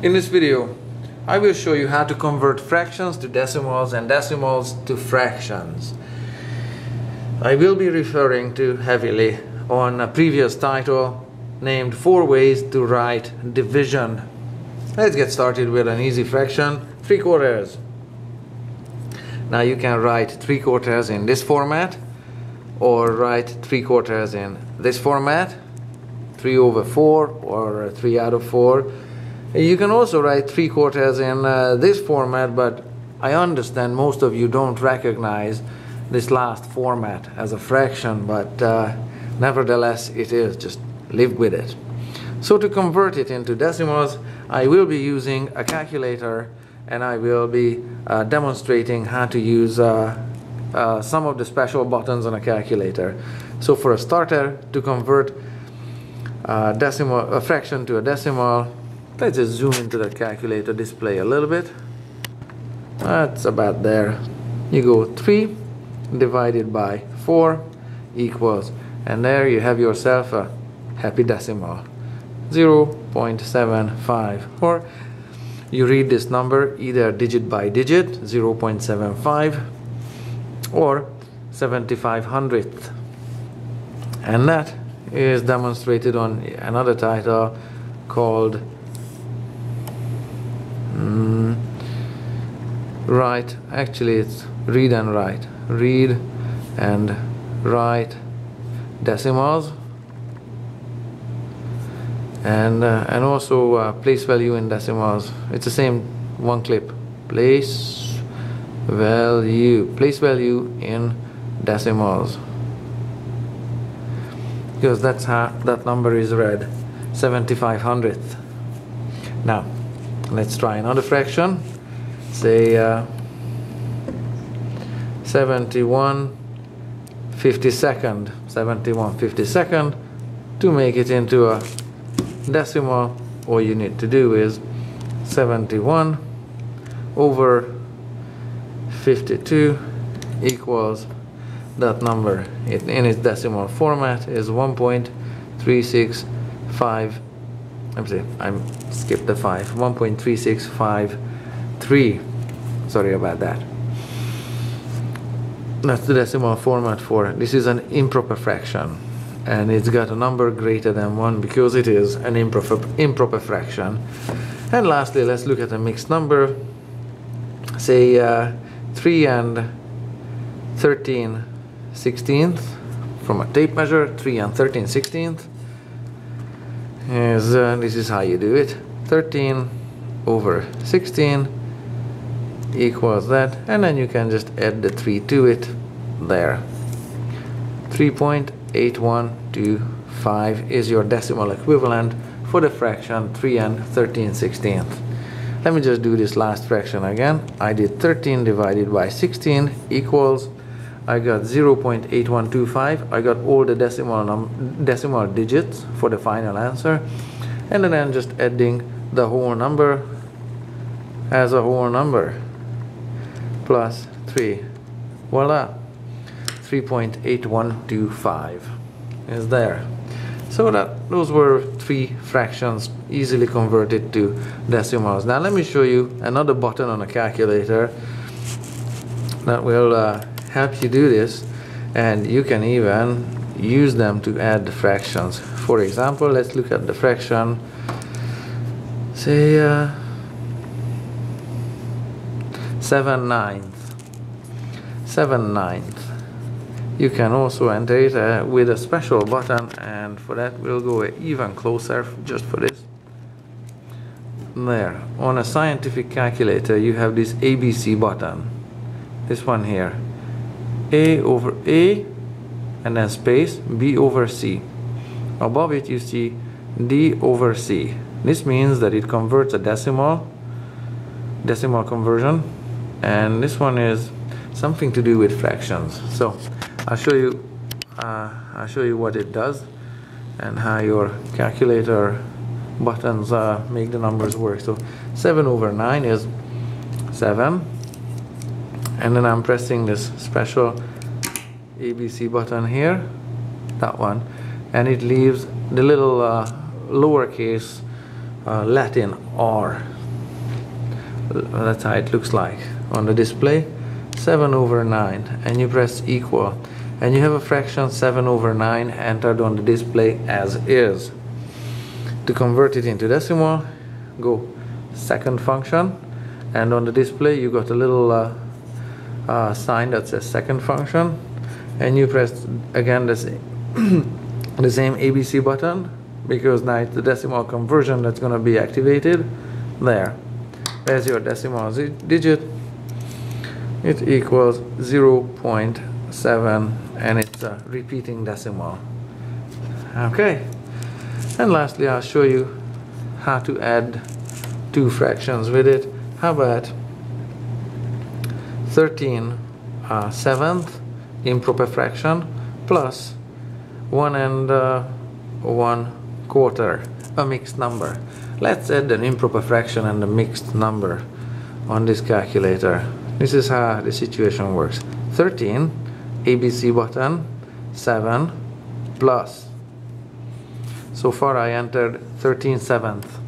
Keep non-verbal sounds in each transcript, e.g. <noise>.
In this video, I will show you how to convert fractions to decimals and decimals to fractions. I will be referring to heavily on a previous title named Four Ways to Write Division. Let's get started with an easy fraction, 3 quarters. Now you can write 3 quarters in this format or write 3 quarters in this format, 3 over 4 or 3 out of 4 you can also write three quarters in uh, this format, but I understand most of you don't recognize this last format as a fraction, but uh, nevertheless it is, just live with it. So to convert it into decimals, I will be using a calculator and I will be uh, demonstrating how to use uh, uh, some of the special buttons on a calculator. So for a starter, to convert a uh, decimal, a fraction to a decimal, Let's just zoom into the calculator display a little bit. That's about there. You go 3 divided by 4 equals, and there you have yourself a happy decimal 0.75 or you read this number either digit by digit 0.75 or 75 hundredth and that is demonstrated on another title called Mm, write, actually it's read and write. Read and write decimals and uh, and also uh, place value in decimals. It's the same one clip. Place value. Place value in decimals because that's how that number is read 75 hundredth now let's try another fraction. Say uh, 71 52nd 71 52nd to make it into a decimal. All you need to do is 71 over 52 equals that number. It, in its decimal format is 1.365 I'm sorry, I'm skipped the 5 1.3653 sorry about that. That's the decimal format for this is an improper fraction and it's got a number greater than 1 because it is an improper improper fraction. And lastly let's look at a mixed number. Say uh, 3 and 13 16th from a tape measure 3 and 13 16th is uh, this is how you do it. 13 over 16 equals that and then you can just add the 3 to it there. 3.8125 is your decimal equivalent for the fraction 3 and 13 16th let me just do this last fraction again. I did 13 divided by 16 equals I got 0.8125 I got all the decimal decimal digits for the final answer. And then I'm just adding the whole number as a whole number. Plus 3 voila. 3.8125 is there. So that those were three fractions easily converted to decimals. Now let me show you another button on a calculator that will uh, help you do this and you can even use them to add the fractions. For example let's look at the fraction. Say uh, 7 ninth. 7 ninth. You can also enter it uh, with a special button and for that we'll go even closer just for this. There. On a scientific calculator you have this ABC button. This one here a over A and then space B over C. Above it you see D over C. This means that it converts a decimal, decimal conversion, and this one is something to do with fractions. So I'll show you, uh, I'll show you what it does and how your calculator buttons uh, make the numbers work. So 7 over 9 is 7 and then I'm pressing this special ABC button here that one and it leaves the little uh, lowercase uh, Latin R. That's how it looks like on the display. 7 over 9 and you press equal and you have a fraction 7 over 9 entered on the display as is. To convert it into decimal, go second function and on the display you got a little uh, uh, sign that says second function and you press again <clears throat> the same, the same ABC button because now it's the decimal conversion that's going to be activated there. There's your decimal digit. It equals 0.7 and it's a repeating decimal. Okay. And lastly I'll show you how to add two fractions with it. How about 13 uh, seventh improper fraction plus 1 and uh, 1 quarter a mixed number. Let's add an improper fraction and a mixed number on this calculator. This is how the situation works. 13 ABC button 7 plus. So far I entered 13 seventh.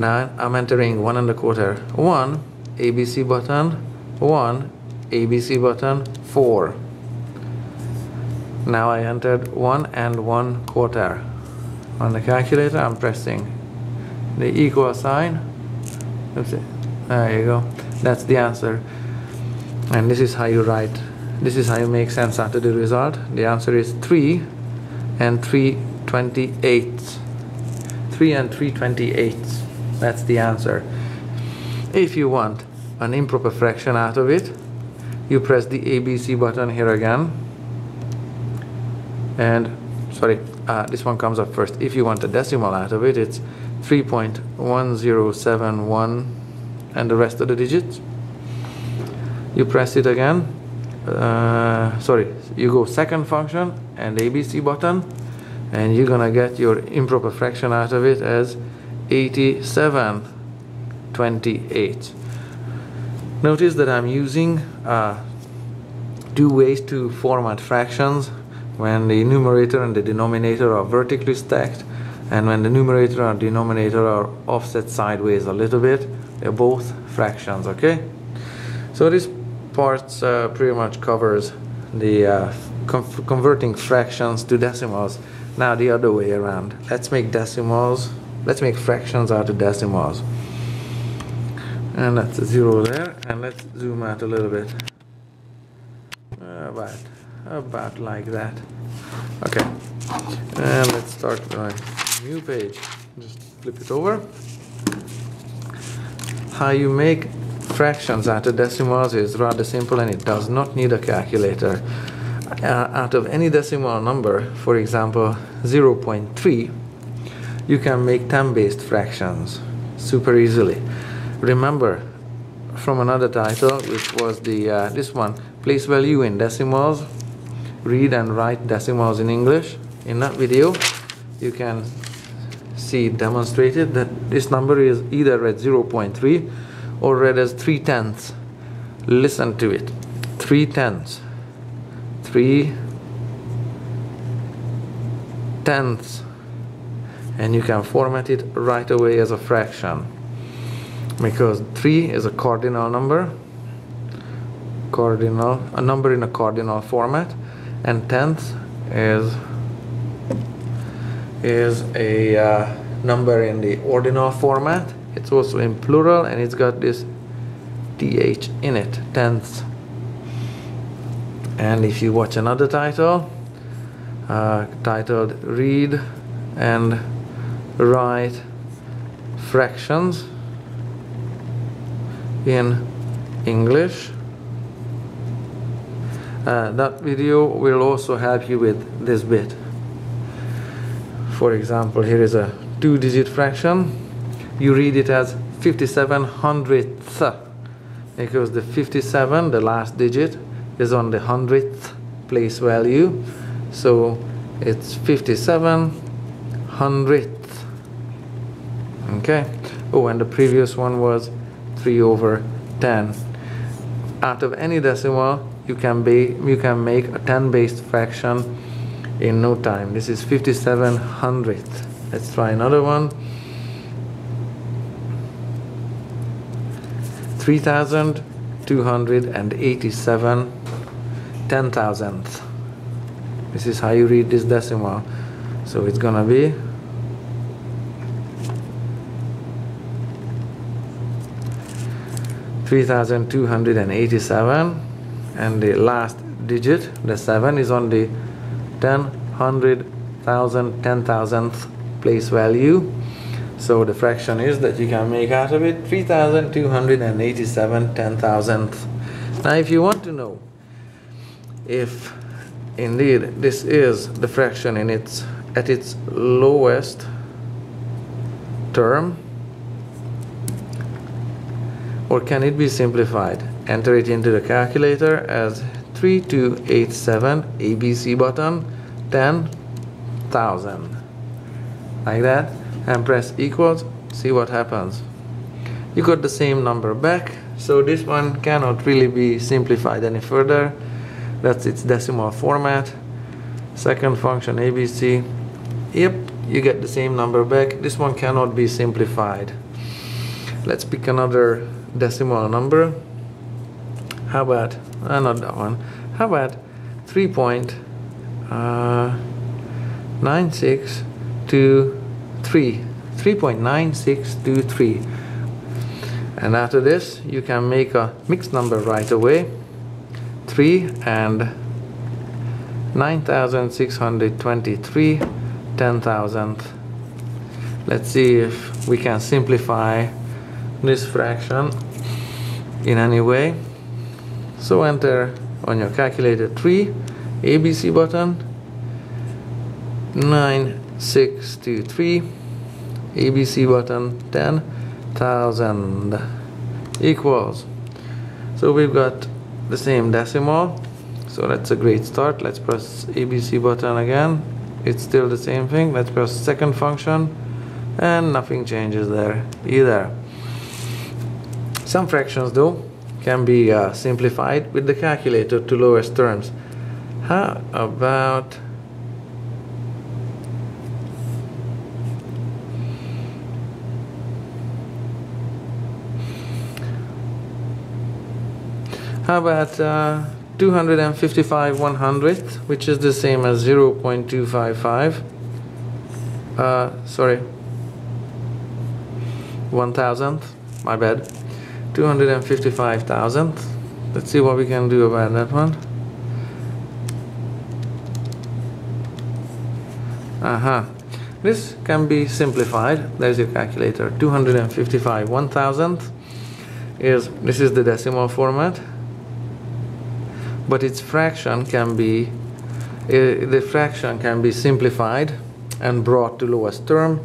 Now I'm entering one and a quarter. One ABC button one ABC button 4 now I entered one and one quarter on the calculator I'm pressing the equal sign. There you go. That's the answer. And this is how you write, this is how you make sense out of the result. The answer is 3 and 3 28. 3 and 3 28. That's the answer. If you want an improper fraction out of it, you press the ABC button here again. And, sorry, uh, this one comes up first. If you want a decimal out of it, it's 3.1071 and the rest of the digits you press it again uh, sorry you go second function and ABC button and you're gonna get your improper fraction out of it as 8728 notice that I'm using uh, two ways to format fractions. When the numerator and the denominator are vertically stacked and when the numerator and denominator are offset sideways a little bit they're both fractions okay? So this part uh, pretty much covers the uh, converting fractions to decimals. Now the other way around. Let's make decimals. Let's make fractions out of decimals. And that's a zero there and let's zoom out a little bit. About about like that. Okay. And let's start my new page. Just flip it over. How you make fractions out of decimals is rather simple and it does not need a calculator. Uh, out of any decimal number, for example 0.3, you can make 10 based fractions super easily. Remember from another title, which was the uh, this one, place value in decimals, read and write decimals in English. In that video, you can see demonstrated that this number is either at 0.3 or read as 3 tenths. Listen to it. 3 tenths. 3 tenths. And you can format it right away as a fraction. Because 3 is a cardinal number. Cardinal, a number in a cardinal format. And tenths is is a uh, number in the ordinal format. It's also in plural and it's got this th in it, tenths. And if you watch another title, uh, titled Read and Write Fractions in English, uh, that video will also help you with this bit. For example here is a two digit fraction. You read it as 57 hundredths because the 57 the last digit is on the hundredth place value. So it's 57 hundredth okay? Oh and the previous one was 3 over 10 out of any decimal you can be you can make a 10 based fraction in no time. This is 57 hundredth. let's try another one 3287 ten thousandth this is how you read this decimal so it's gonna be three thousand two hundred and eighty-seven and the last digit the seven is on the ten hundred thousand ten thousandth place value. So the fraction is that you can make out of it 3287 ten thousandth. Now if you want to know if indeed this is the fraction in its at its lowest term or can it be simplified? Enter it into the calculator as 3287 ABC button 10,000 like that and press equals see what happens. You got the same number back so this one cannot really be simplified any further. That's its decimal format. Second function ABC yep you get the same number back. This one cannot be simplified. Let's pick another decimal number. How about uh, not that one. How about 3 point uh, 3.9623 and after this you can make a mixed number right away. 3 and 9623 10,000 let's see if we can simplify this fraction in any way. So enter on your calculator 3 ABC button 9623 ABC button 10,000 equals. So we've got the same decimal. So that's a great start. Let's press ABC button again. It's still the same thing. Let's press second function and nothing changes there either some fractions though can be uh, simplified with the calculator to lowest terms how about How about uh, 255 one hundredth, which is the same as 0 0.255? Uh, sorry, one thousandth. My bad. 255 thousandth. Let's see what we can do about that one. Uh huh. This can be simplified. There's your calculator. 255 one thousandth is this is the decimal format but its fraction can be uh, the fraction can be simplified and brought to lowest term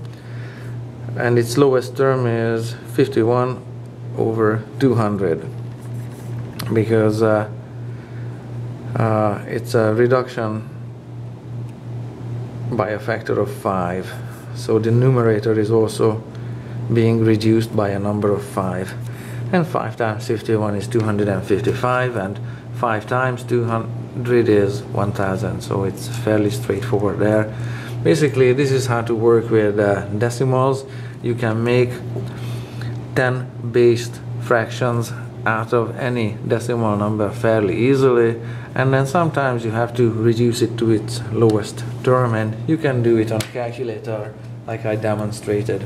and its lowest term is 51 over 200 because uh, uh, it's a reduction by a factor of 5 so the numerator is also being reduced by a number of 5 and 5 times 51 is 255 and 5 times 200 is 1000 so it's fairly straightforward there. Basically this is how to work with uh, decimals. You can make 10 based fractions out of any decimal number fairly easily and then sometimes you have to reduce it to its lowest term and you can do it on a calculator like I demonstrated